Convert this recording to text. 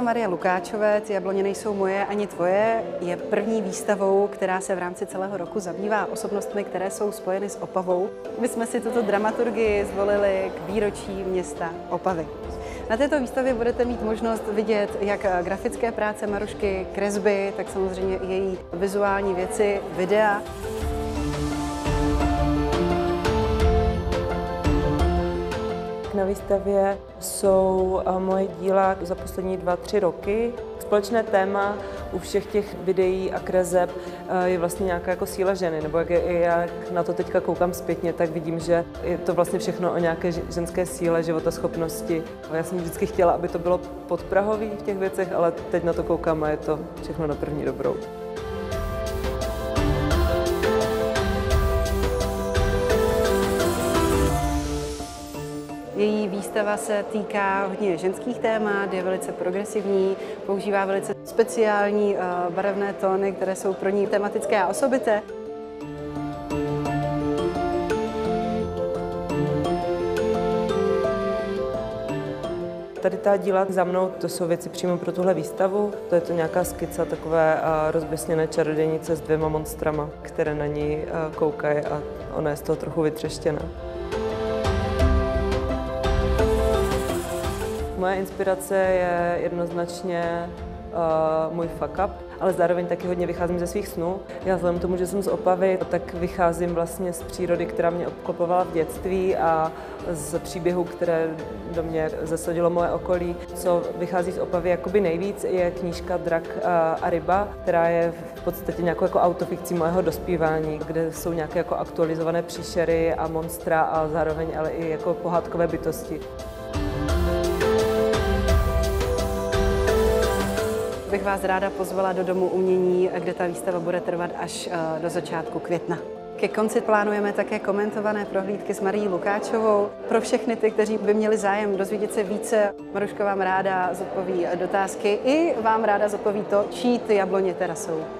Marie Lukáčové, ty jabloně nejsou moje ani tvoje, je první výstavou, která se v rámci celého roku zabývá osobnostmi, které jsou spojeny s Opavou. My jsme si tuto dramaturgii zvolili k výročí města Opavy. Na této výstavě budete mít možnost vidět jak grafické práce Marušky, kresby, tak samozřejmě i její vizuální věci, videa. Na výstavě jsou eh, moje díla za poslední dva, tři roky. Společné téma u všech těch videí a kreseb eh, je vlastně nějaká jako síla ženy, nebo jak, je, jak na to teďka koukám zpětně, tak vidím, že je to vlastně všechno o nějaké ženské síle, životaschopnosti. Já jsem vždycky chtěla, aby to bylo podprahový v těch věcech, ale teď na to koukám a je to všechno na první dobrou. Výstava se týká hodně ženských témat, je velice progresivní, používá velice speciální eh, barevné tóny, které jsou pro ní tematické a osobité. Tady ta díla za mnou, to jsou věci přímo pro tuhle výstavu. To je to nějaká skica takové eh, rozběsněné čarodějnice s dvěma monstrama, které na ní eh, koukají a ona je z toho trochu vytřeštěná. Moje inspirace je jednoznačně uh, můj fuck up, ale zároveň taky hodně vycházím ze svých snů. Já vzhledem tomu, že jsem z Opavy, tak vycházím vlastně z přírody, která mě obklopovala v dětství a z příběhů, které do mě zasadilo moje okolí. Co vychází z Opavy jakoby nejvíc je knížka Drak a ryba, která je v podstatě nějakou jako autofikcí mojeho dospívání, kde jsou nějaké jako aktualizované příšery a monstra a zároveň ale i jako pohádkové bytosti. Bych vás ráda pozvala do Domu umění, kde ta výstava bude trvat až eh, do začátku května. Ke konci plánujeme také komentované prohlídky s Marí Lukáčovou. Pro všechny ty, kteří by měli zájem dozvědět se více, Maruška vám ráda zodpoví dotázky i vám ráda zodpoví to, čí ty jabloně teda jsou.